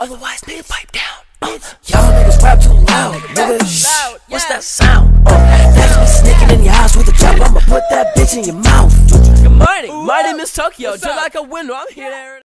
Otherwise, nigga, pipe down. Uh, y'all niggas rap too loud, nigga. Shh, what's that sound? Uh, me sneaking in your house with a chop. I'ma put that bitch in your mouth. Good morning, my name is Tokyo. Just like a window, I'm here.